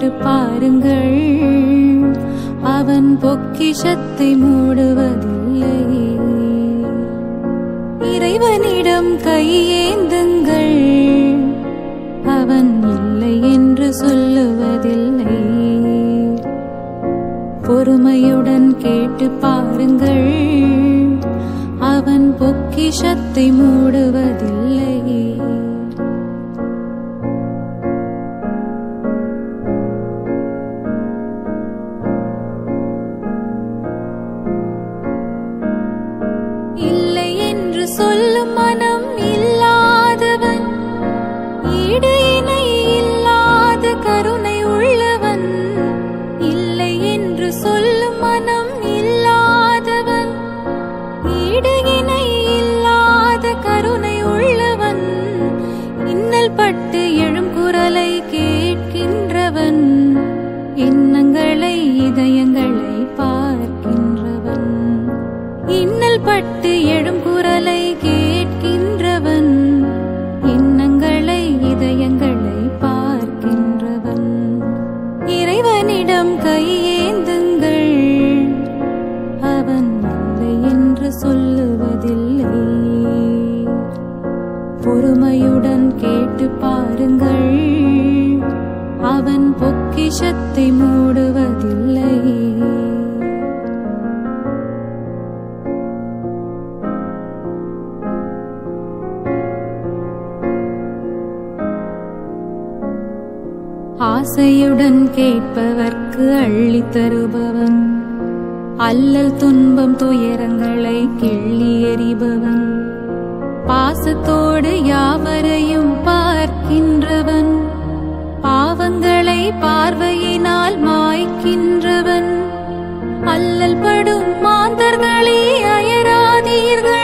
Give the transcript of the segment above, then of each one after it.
கேட்டு பாருங்கள். அவன் பொக்கிஷத்தை மூடுவதில்லை. இறைவனிடம் கையேந்துங்கள். அவன் இல்லை என்று சொல்லுவதில்லை. பொறுமையுடன் கேட்டு பாருங்கள். அவன் பொக்கிஷத்தை மூடுவதில்லை. பட்டு எழும் குரலை கே ஆசையுடன் கேட்பவர்க்கு அள்ளி தருபவன். அல்லல் துன்பம் துயரங்களை கிள்ளி எறிபவன். பாசத்தோடு யாவரையும் பார்க்கின்றவன். பாவங்களை பார்வையினால் மாய்க்கின்றவன். அல்லல் படும் மாந்தர்களே அயராதீர்கள்.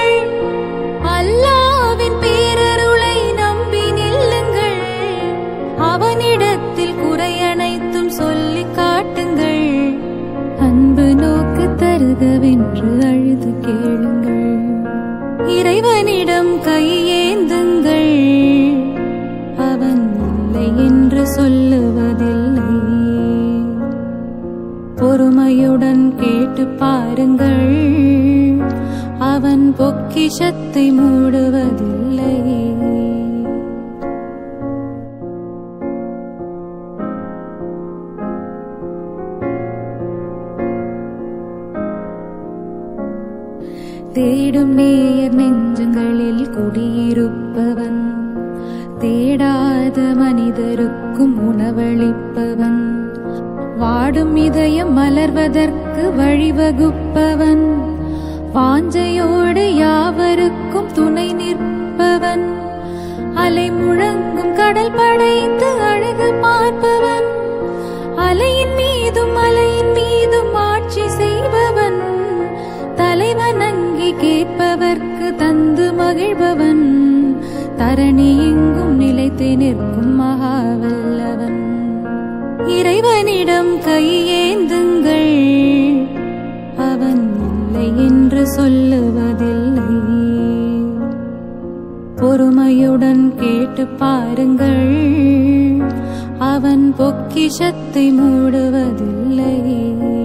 நேயர் நெஞ்சங்களில் குடியிருப்பவன். தேடாத மனிதருக்கும் உணவளிப்பவன். வாடும் இதயம் மலர்வதற்கு வழிவகுப்பவன். வாஞ்சையோடு யாவருக்கும் துணை நிற்பவன். அலை முழங்கும் கடல் படைத்து தரணி எங்கும் நிலைத்து நிற்கும் மகாவல்லவன். இறைவனிடம் கையேந்துங்கள் அவன் இல்லை என்று சொல்லுவதில்லை. பொறுமையுடன் கேட்டு பாருங்கள். அவன் பொக்கிஷத்தை மூடுவதில்லை.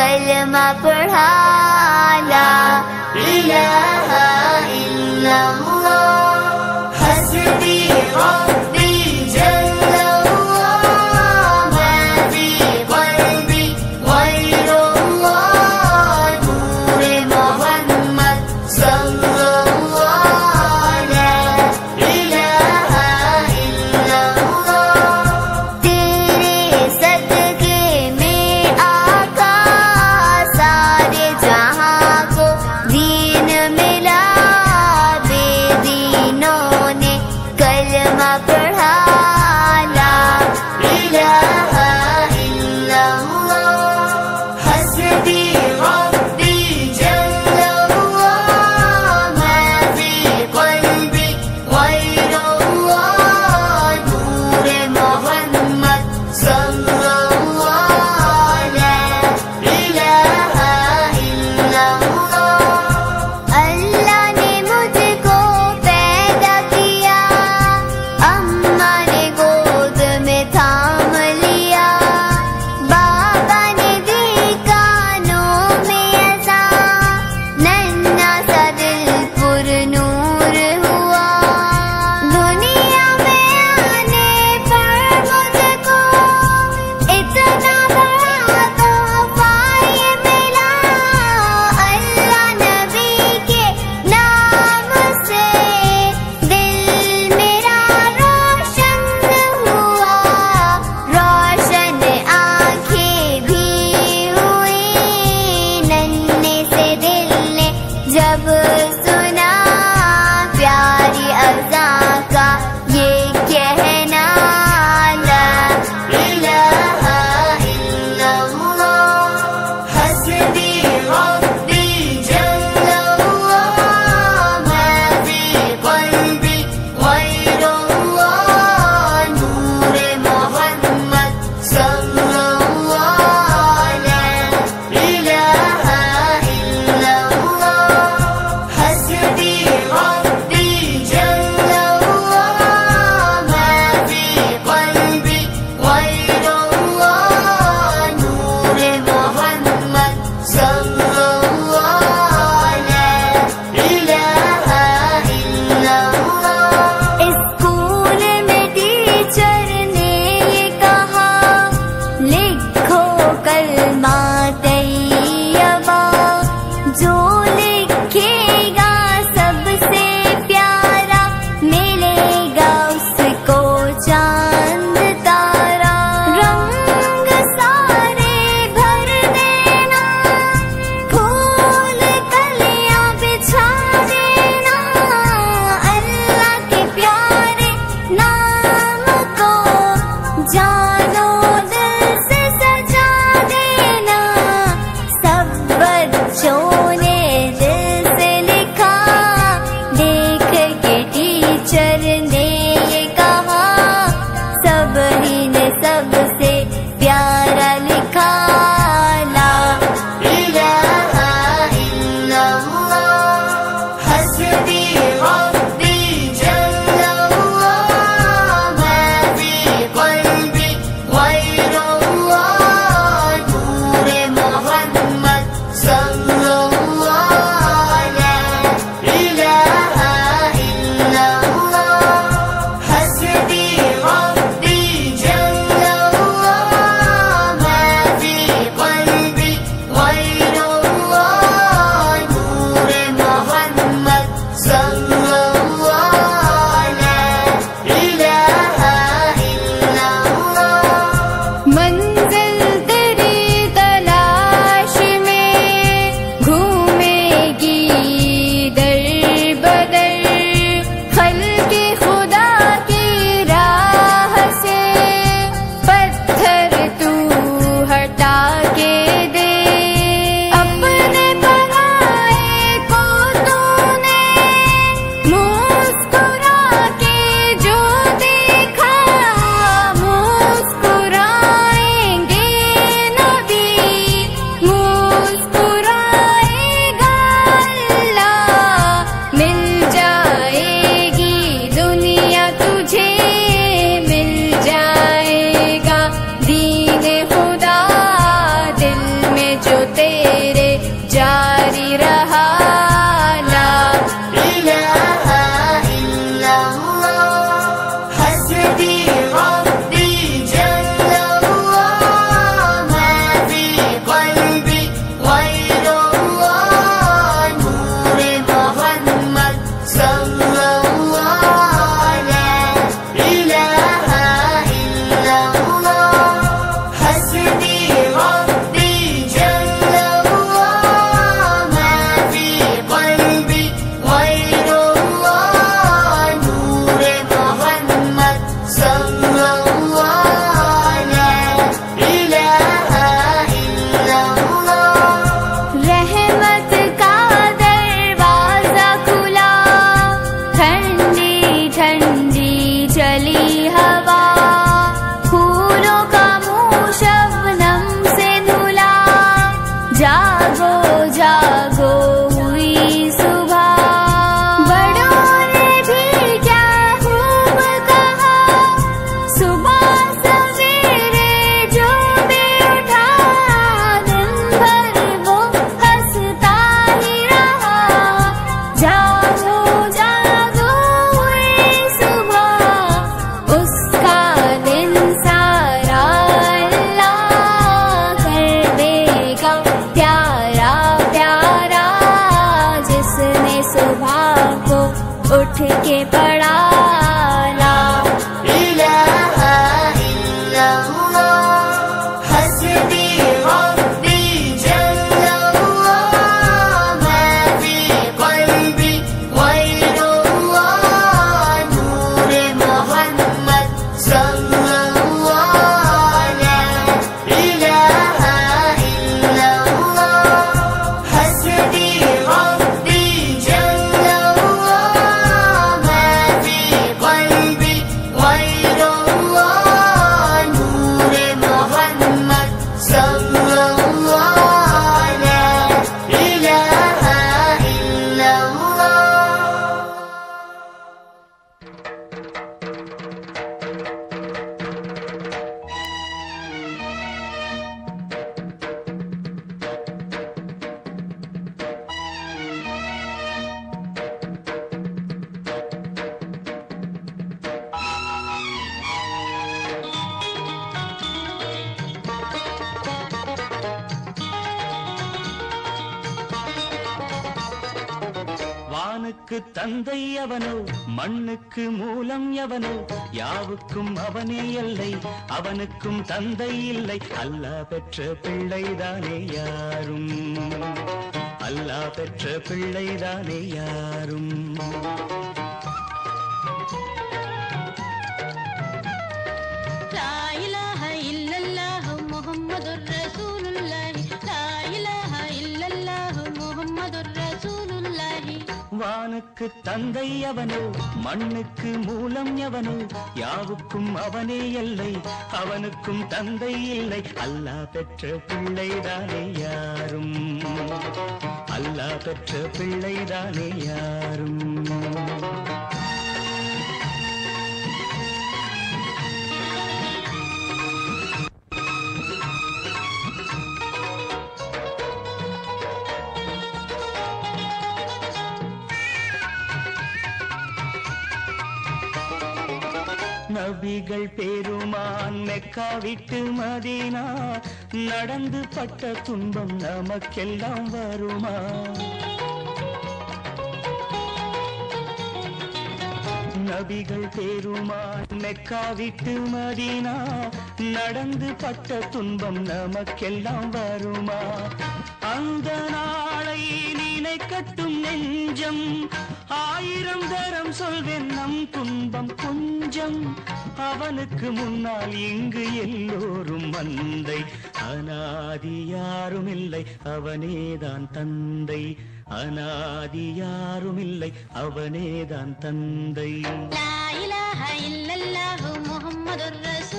कलमा पढ़ा ला इलाहा इल्लल्लाह வானுக்கு தந்தை அவனோ மண்ணுக்கு மூலம் எவனோ யாவுக்கும் அவனே இல்லை அவனுக்கும் தந்தை இல்லை. அல்லாஹ் பெற்ற பிள்ளைதானே யாரும். அல்லா பெற்ற பிள்ளைதானே யாரும். வானுக்கு தந்தை அவனோ மண்ணுக்கு மூலம் எவனோ யாவுக்கும் அவனே இல்லை அவனுக்கும் தந்தை இல்லை. அல்லா பெற்ற பிள்ளைதானே யாரும். அல்லா பெற்ற பிள்ளைதானே யாரும். நபிகள் பெருமான் மெக்கா விட்டு மதினா நடந்து பட்ட துன்பம் நமக்கெல்லாம் வருமா? நபிகள் பெருமான் மெக்கா விட்டு மதீனா நடந்து பட்ட துன்பம் நமக்கெல்லாம் வருமா? அந்த நாளை நினைக்கட்டும் நெஞ்சம் ஆயிரம் தரம் சொல்வேன் நம் துன்பம் கொஞ்சம். அவனுக்கு முன்னால் இங்கு எல்லோரும் மந்தை அனாதி யாரும் இல்லை அவனேதான் தந்தை. அனாதி யாரும் இல்லை அவனேதான் தந்தை. இல்லல்லாஹு முஹம்மதுர் ரசூல்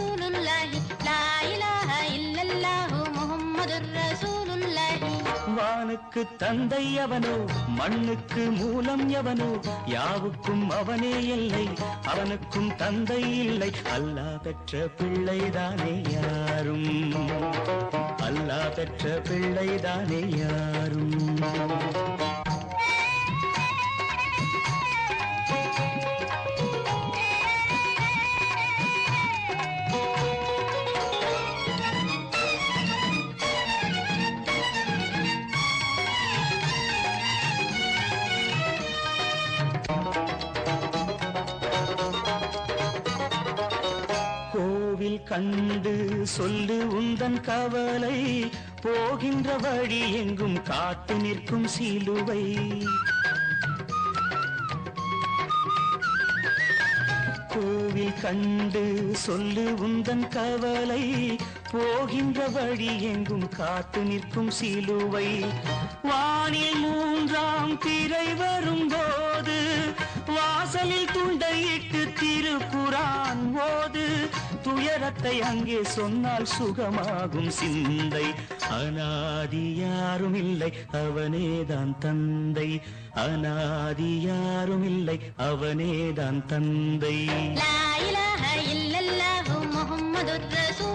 வானுக்கு தந்தை அவனோ மண்ணுக்கு மூலம் எவனோ யாவுக்கும் அவனே இல்லை அவனுக்கும் தந்தை இல்லை. அல்லா பெற்ற பிள்ளைதானே யாரும்? அல்லா பெற்ற பிள்ளைதானே யாரும்? கண்டு சொல்லு உந்தன் கவலை. போகின்ற வழி எங்கும் காத்து நிற்கும் சீலுவை. கோவில் கண்டு சொல்லு உந்தன் கவலை. போகின்ற வழி எங்கும் காத்து நிற்கும் சீலுவை. வானில் மூன்றாம் திரை வரும்போது வாசலில் துண்டையிட்டு திருக்குறான் ஓது. துயரத்தை அங்கே சொன்னால் சுகமாகும் சிந்தை. அனாதி யாரும் இல்லை அவனேதான் தந்தை. அனாதி யாரும் இல்லை அவனேதான் தந்தை. லா இலாஹ இல்லல்லாஹு முஹம்மதுர் ரசூலுல்லாஹி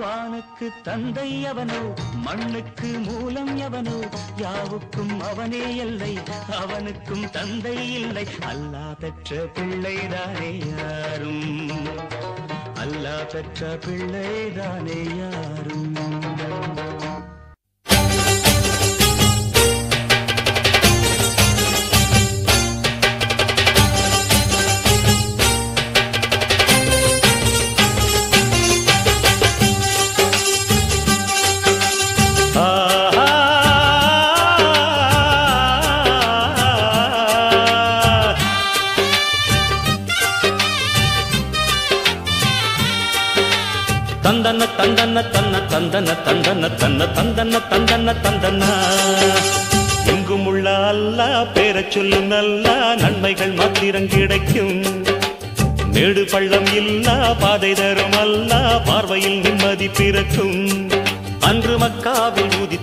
வானுக்கு தந்தை அவனோ மண்ணுக்கு மூலம் எவனோ யாவுக்கும் அவனே இல்லை அவனுக்கும் தந்தை இல்லை. அல்லா பெற்ற பிள்ளைதானே யாரும். அல்லா பெற்ற பிள்ளைதானே யாரும். தந்தன தந்தன தன்ன தந்தன தந்தன தன்ன தந்தன தந்தன தந்தன. எங்கும் உள்ள அல்லா பேர சொல்லு நல்லா நன்மைகள் மாத்திரம் கிடைக்கும். மேடு பள்ளம் இல்லா பாதை தரும் அல்லா பார்வையில் நிம்மதி பிறக்கும். அன்று மக்காவில் ஊதி